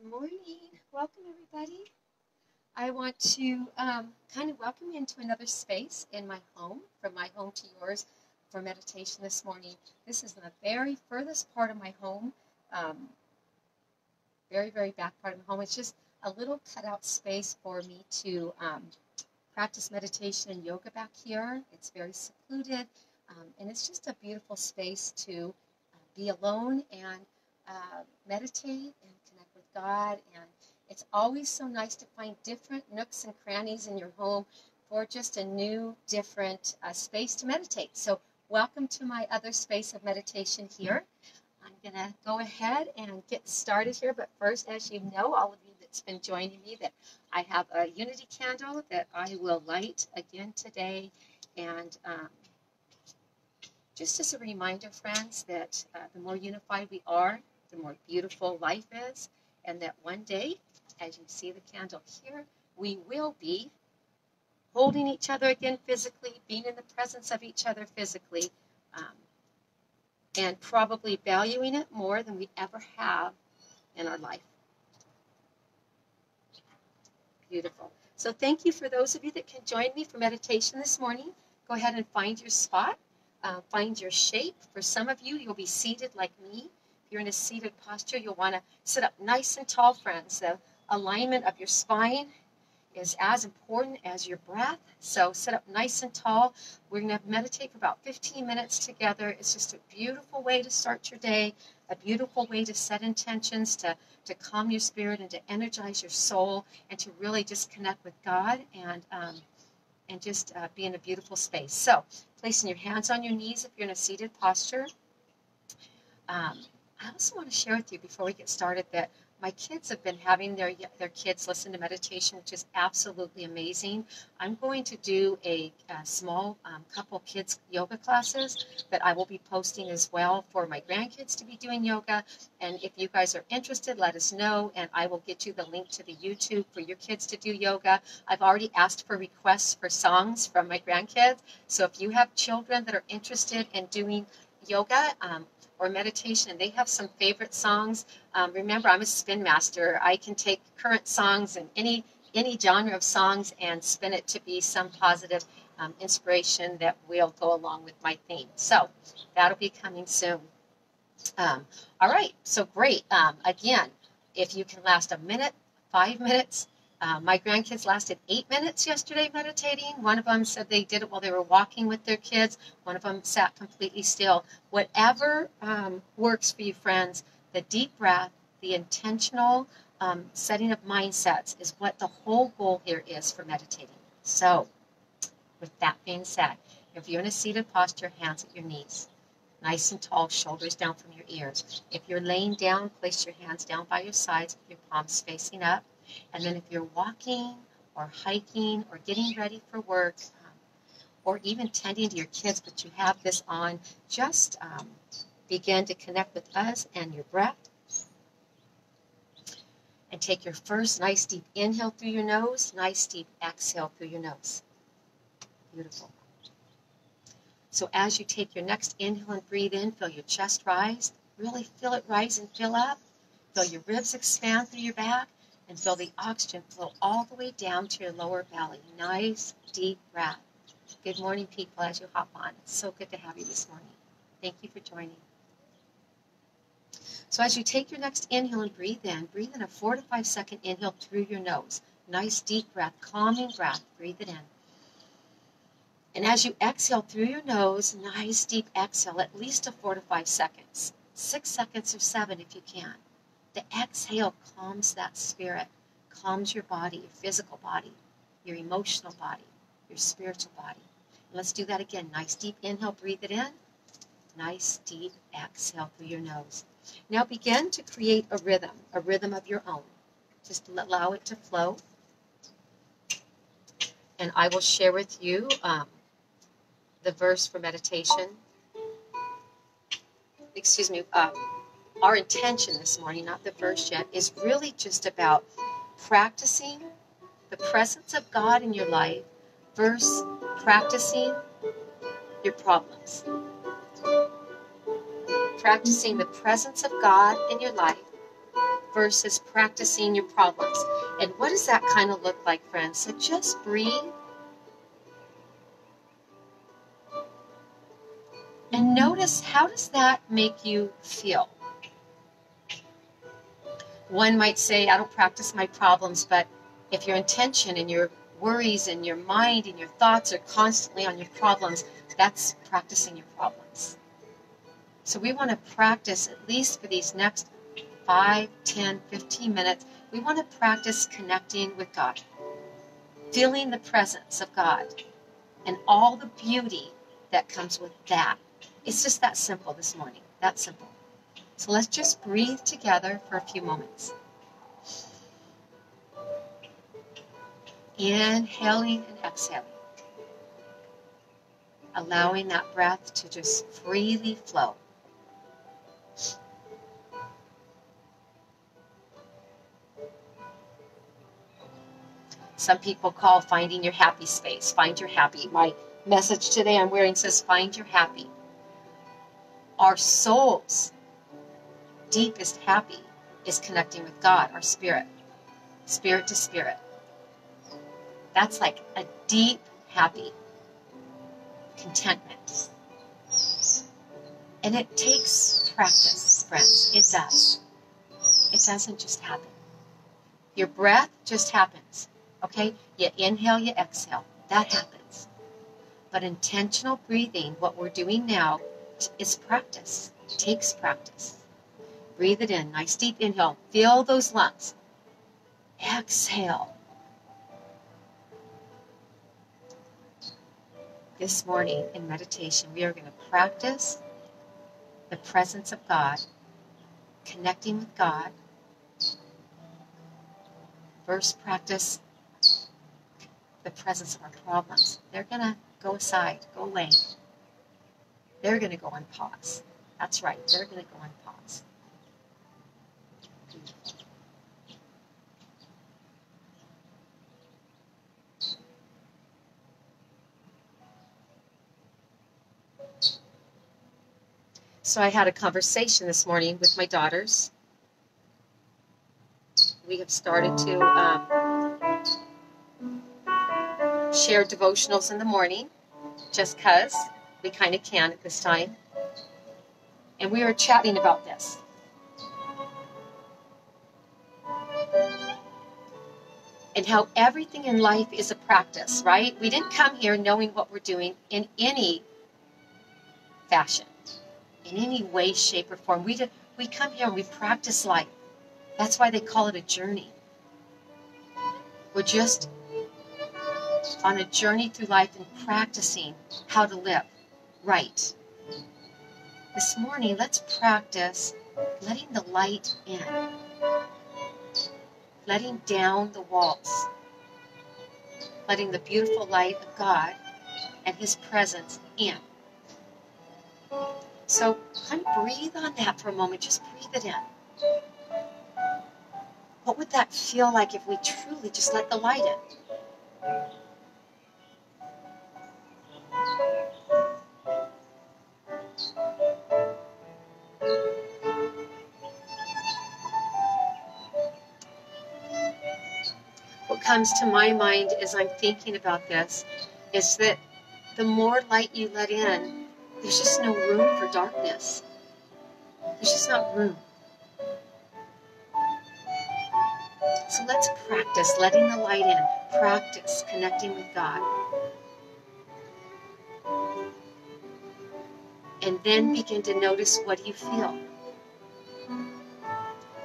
Good morning. Welcome, everybody. I want to um, kind of welcome you into another space in my home, from my home to yours, for meditation this morning. This is the very furthest part of my home, um, very, very back part of my home. It's just a little cutout space for me to um, practice meditation and yoga back here. It's very secluded, um, and it's just a beautiful space to uh, be alone and uh, meditate and God. And it's always so nice to find different nooks and crannies in your home for just a new, different uh, space to meditate. So, welcome to my other space of meditation here. I'm going to go ahead and get started here. But first, as you know, all of you that's been joining me, that I have a unity candle that I will light again today. And um, just as a reminder, friends, that uh, the more unified we are, the more beautiful life is, and that one day, as you see the candle here, we will be holding each other again physically, being in the presence of each other physically, um, and probably valuing it more than we ever have in our life. Beautiful. So, thank you for those of you that can join me for meditation this morning. Go ahead and find your spot, uh, find your shape. For some of you, you'll be seated like me you're in a seated posture, you'll want to sit up nice and tall, friends. The alignment of your spine is as important as your breath. So sit up nice and tall. We're going to meditate for about 15 minutes together. It's just a beautiful way to start your day, a beautiful way to set intentions, to, to calm your spirit and to energize your soul, and to really just connect with God and um, and just uh, be in a beautiful space. So placing your hands on your knees if you're in a seated posture. Um, I also want to share with you before we get started that my kids have been having their their kids listen to meditation, which is absolutely amazing. I'm going to do a, a small um, couple kids yoga classes that I will be posting as well for my grandkids to be doing yoga. And if you guys are interested, let us know, and I will get you the link to the YouTube for your kids to do yoga. I've already asked for requests for songs from my grandkids, so if you have children that are interested in doing yoga, um, or meditation they have some favorite songs. Um, remember i'm a spin master. I can take current songs and any any genre of songs and spin it to be some positive um, inspiration that will go along with my theme. So that'll be coming soon. Um, all right so great. Um, again if you can last a minute five minutes uh, my grandkids lasted eight minutes yesterday meditating. One of them said they did it while they were walking with their kids. One of them sat completely still. Whatever um, works for you, friends, the deep breath, the intentional um, setting of mindsets is what the whole goal here is for meditating. So, with that being said, if you're in a seated posture, hands at your knees, nice and tall, shoulders down from your ears. If you're laying down, place your hands down by your sides, with your palms facing up. And then if you're walking or hiking or getting ready for work, um, or even tending to your kids, but you have this on, just um, begin to connect with us and your breath. And take your first nice deep inhale through your nose, nice deep exhale through your nose. Beautiful. So as you take your next inhale and breathe in, feel your chest rise. Really feel it rise and fill up. Feel your ribs expand through your back and feel the oxygen flow all the way down to your lower belly. Nice, deep breath. Good morning, people, as you hop on. It's so good to have you this morning. Thank you for joining. So, as you take your next inhale and breathe in, breathe in a four to five second inhale through your nose. Nice, deep breath, calming breath. Breathe it in. And as you exhale through your nose, nice, deep exhale, at least a four to five seconds. Six seconds or seven if you can. The exhale calms that spirit, calms your body, your physical body, your emotional body, your spiritual body. let's do that again. Nice deep inhale, breathe it in. Nice deep exhale through your nose. Now begin to create a rhythm, a rhythm of your own. Just allow it to flow. And I will share with you um, the verse for meditation. Excuse me. Um, our intention this morning, not the verse yet, is really just about practicing the presence of God in your life versus practicing your problems. Practicing the presence of God in your life versus practicing your problems. And what does that kind of look like, friends? So just breathe. And notice how does that make you feel? One might say, I don't practice my problems, but if your intention and your worries and your mind and your thoughts are constantly on your problems, that's practicing your problems. So we want to practice at least for these next 5, 10, 15 minutes. We want to practice connecting with God, feeling the presence of God and all the beauty that comes with that. It's just that simple this morning. That simple. So let's just breathe together for a few moments. Inhaling and exhaling. Allowing that breath to just freely flow. Some people call finding your happy space. Find your happy. My message today I'm wearing says, Find your happy. Our souls deepest happy is connecting with God, our spirit, spirit to spirit. That's like a deep happy contentment. And it takes practice, friends. It does. It doesn't just happen. Your breath just happens. Okay? You inhale, you exhale. That happens. But intentional breathing, what we're doing now, is practice. It takes practice. Breathe it in. Nice deep inhale. Fill those lungs. Exhale. This morning in meditation, we are going to practice the presence of God, connecting with God. First, practice the presence of our problems. They're going to go aside, go away. They're going to go on pause. That's right, they're going to go on pause. So I had a conversation this morning with my daughters. We have started to um, share devotionals in the morning, just because we kind of can at this time. And we were chatting about this. And how everything in life is a practice, right? We didn't come here knowing what we're doing in any fashion in any way, shape, or form. We, did, we come here and we practice life. That's why they call it a journey. We're just on a journey through life and practicing how to live right. This morning, let's practice letting the light in, letting down the walls, letting the beautiful light of God and His presence in. So kind of breathe on that for a moment. Just breathe it in. What would that feel like if we truly just let the light in? What comes to my mind as I'm thinking about this is that the more light you let in, there's just no room for darkness. There's just not room. So let's practice letting the light in. Practice connecting with God. And then begin to notice what you feel.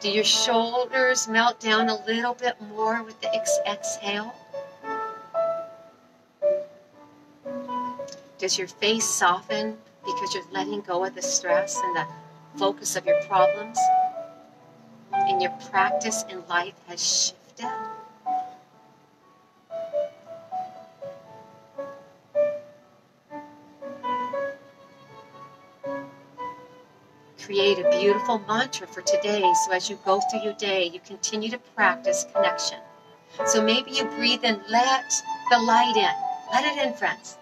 Do your shoulders melt down a little bit more with the ex exhale? Does your face soften because you're letting go of the stress and the focus of your problems? And your practice in life has shifted? Create a beautiful mantra for today so as you go through your day, you continue to practice connection. So maybe you breathe in, let the light in. Let it in, friends.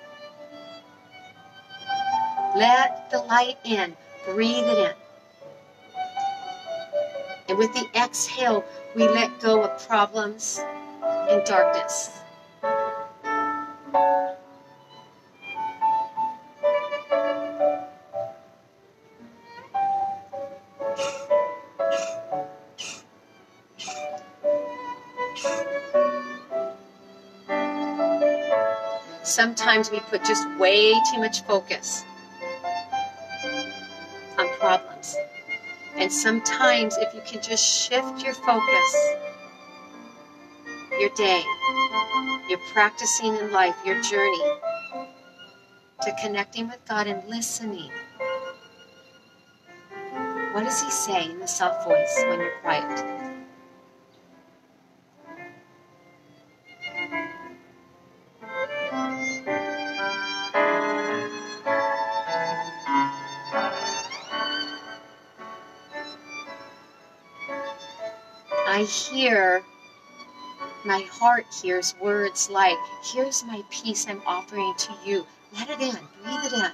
Let the light in. Breathe it in. And with the exhale, we let go of problems and darkness. Sometimes we put just way too much focus And sometimes, if you can just shift your focus, your day, your practicing in life, your journey, to connecting with God and listening. What does He say in the soft voice when you're quiet? Hear, my heart hears words like, Here's my peace I'm offering to you. Let it in, breathe it in.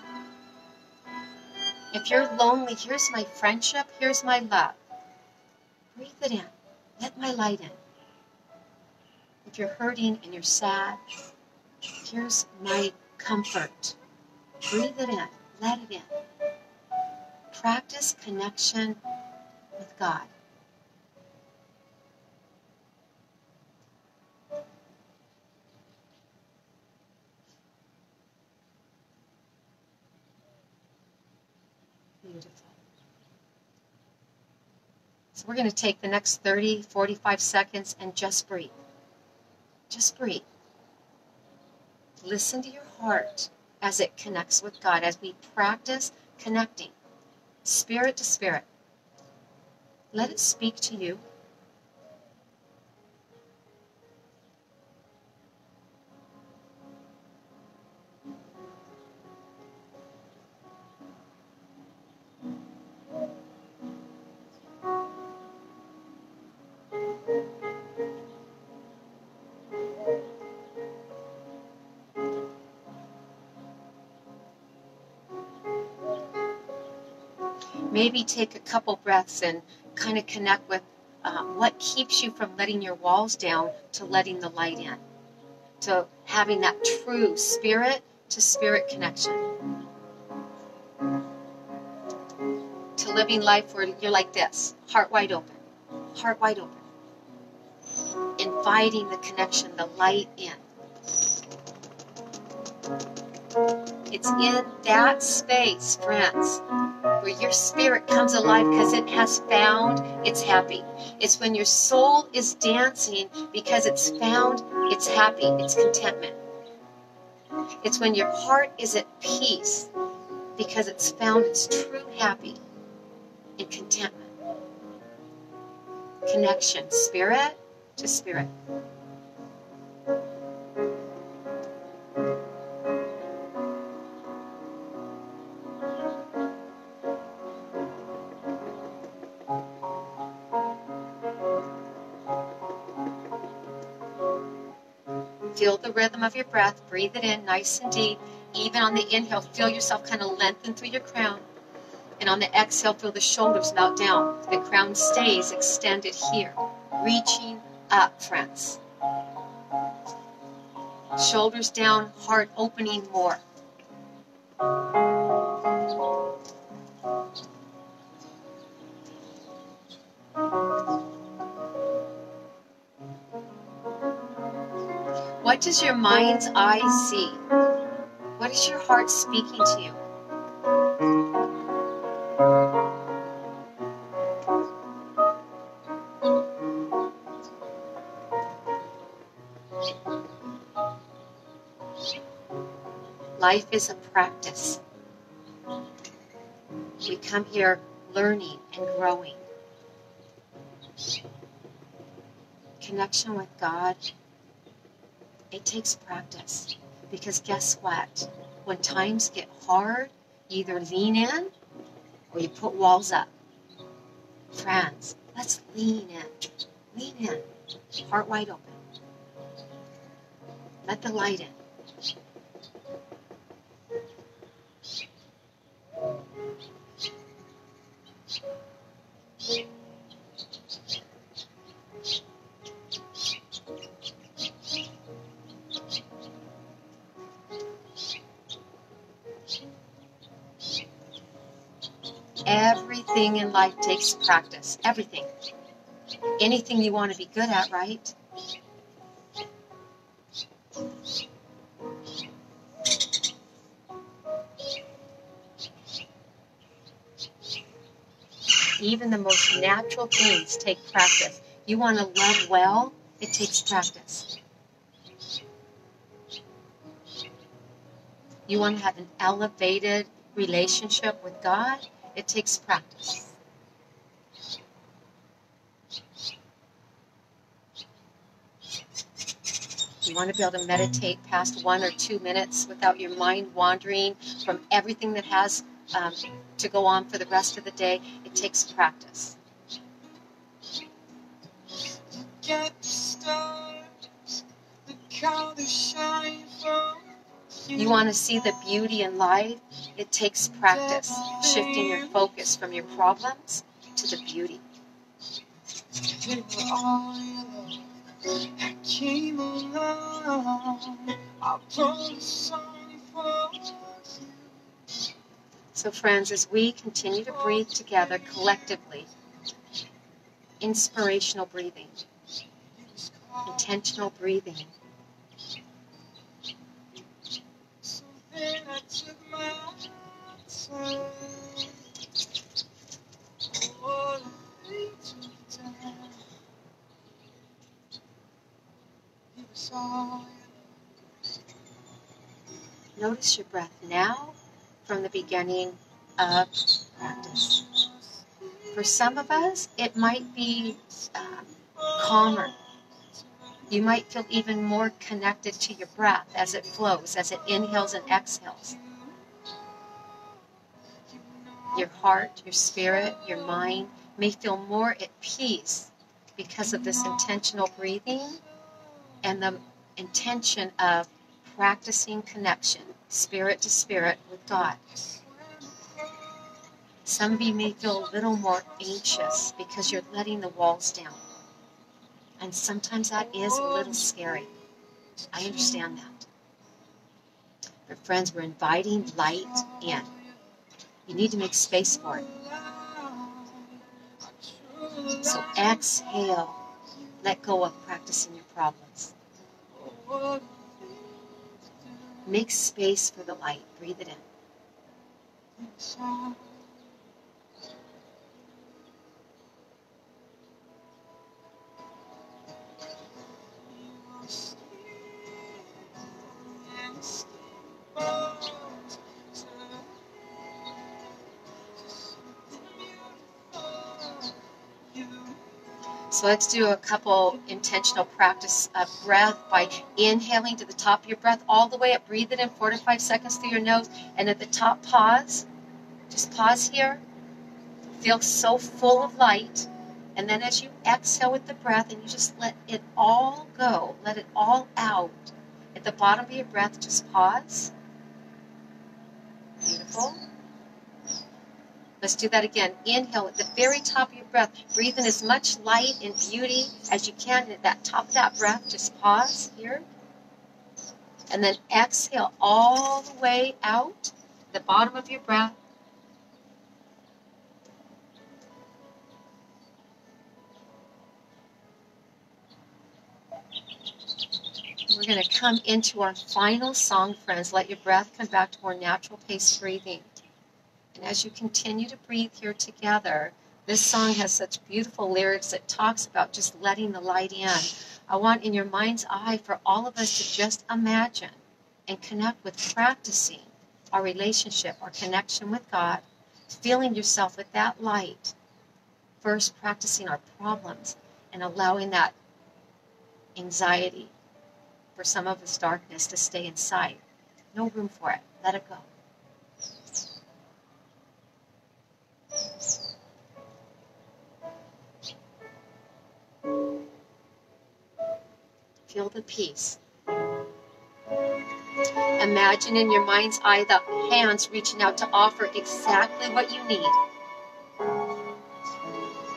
If you're lonely, here's my friendship, here's my love. Breathe it in, let my light in. If you're hurting and you're sad, here's my comfort. Breathe it in, let it in. Practice connection with God. Beautiful. So we're going to take the next 30, 45 seconds and just breathe. Just breathe. Listen to your heart as it connects with God, as we practice connecting spirit to spirit. Let it speak to you. Maybe take a couple breaths and kind of connect with uh, what keeps you from letting your walls down to letting the light in, to having that true spirit to spirit connection, to living life where you're like this, heart wide open, heart wide open, inviting the connection, the light in. It's in that space, friends, where your spirit comes alive because it has found it's happy. It's when your soul is dancing because it's found it's happy, it's contentment. It's when your heart is at peace because it's found its true happy and contentment. Connection, spirit to spirit. The rhythm of your breath. Breathe it in nice and deep. Even on the inhale, feel yourself kind of lengthen through your crown. And on the exhale, feel the shoulders melt down. The crown stays extended here, reaching up, friends. Shoulders down, heart opening more. What does your mind's eye see? What is your heart speaking to you? Life is a practice. We come here learning and growing. Connection with God it takes practice. Because guess what? When times get hard, you either lean in or you put walls up. Friends, let's lean in. Lean in. Heart wide open. Let the light in. Everything in life takes practice. Everything. Anything you want to be good at, right? Even the most natural things take practice. You want to love well, it takes practice. You want to have an elevated relationship with God, it takes practice. You want to be able to meditate past one or two minutes without your mind wandering from everything that has um, to go on for the rest of the day. It takes practice. You want to see the beauty in life? It takes practice, shifting your focus from your problems to the beauty. So, friends, as we continue to breathe together collectively, inspirational breathing, intentional breathing. Notice your breath now from the beginning of practice. For some of us, it might be um, calmer. You might feel even more connected to your breath as it flows, as it inhales and exhales. Your heart, your spirit, your mind may feel more at peace because of this intentional breathing and the intention of practicing connection, spirit to spirit, with God. Some of you may feel a little more anxious because you're letting the walls down. And sometimes that is a little scary. I understand that. But friends, we're inviting light in. You need to make space for it. So exhale. Let go of practicing your problems. Make space for the light. Breathe it in. So let's do a couple intentional practice of breath by inhaling to the top of your breath all the way up. Breathe it in four to five seconds through your nose. And at the top, pause. Just pause here. Feel so full of light. And then as you exhale with the breath and you just let it all go, let it all out. At the bottom of your breath, just pause. Beautiful. Let's do that again. Inhale at the very top of your breath. Breathe in as much light and beauty as you can at that top of that breath. Just pause here. And then exhale all the way out, the bottom of your breath. We're going to come into our final song, friends. Let your breath come back to more natural pace breathing. And as you continue to breathe here together, this song has such beautiful lyrics that talks about just letting the light in. I want in your mind's eye for all of us to just imagine and connect with practicing our relationship, our connection with God, feeling yourself with that light. First, practicing our problems and allowing that anxiety, for some of us, darkness, to stay inside. No room for it. Let it go. Feel the peace. Imagine in your mind's eye the hands reaching out to offer exactly what you need.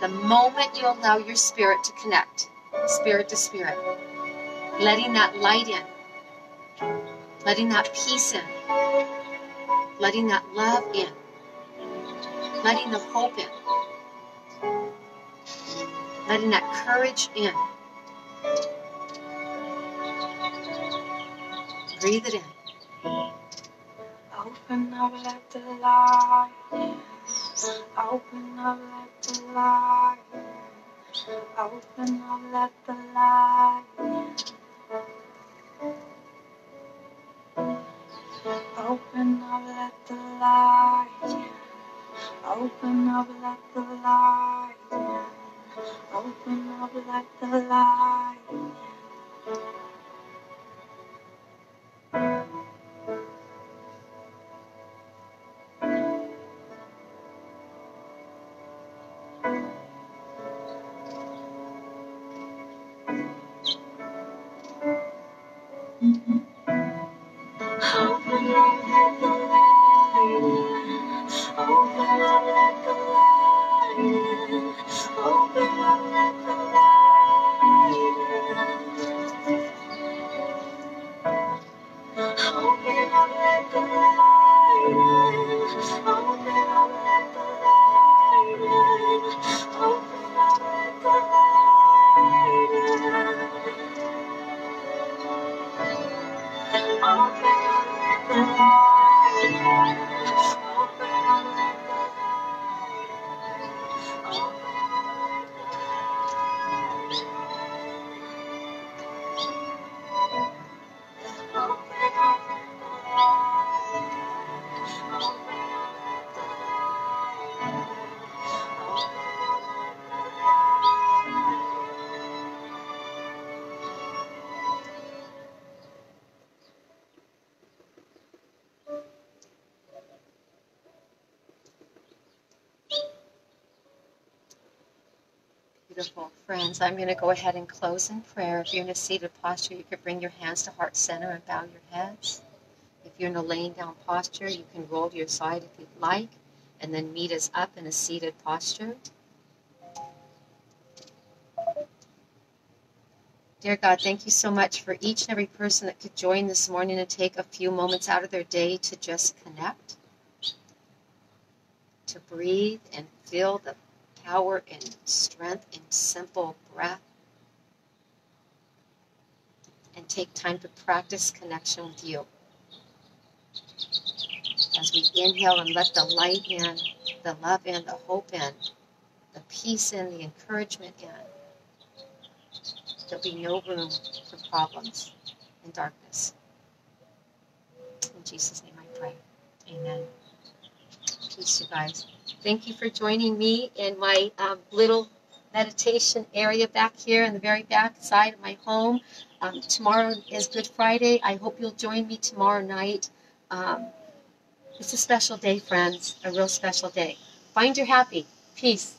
The moment you allow your spirit to connect, spirit to spirit, letting that light in, letting that peace in, letting that love in, letting the hope in letting that courage in. Breathe it in. Open up, let the light in. Open up, let the light in. Open up, let the light in. Open up, let the light in. Open up, let the light in. Open up, let the light in. Open up, the light Beautiful. Friends, I'm going to go ahead and close in prayer. If you're in a seated posture, you could bring your hands to heart center and bow your heads. If you're in a laying down posture, you can roll to your side if you'd like, and then meet us up in a seated posture. Dear God, thank you so much for each and every person that could join this morning and take a few moments out of their day to just connect, to breathe and feel the power and strength in simple breath, and take time to practice connection with you. As we inhale and let the light in, the love in, the hope in, the peace in, the encouragement in, there'll be no room for problems and darkness. In Jesus' name I pray. Amen. Peace, you guys. Thank you for joining me in my um, little meditation area back here in the very back side of my home. Um, tomorrow is Good Friday. I hope you'll join me tomorrow night. Um, it's a special day, friends, a real special day. Find your happy. Peace.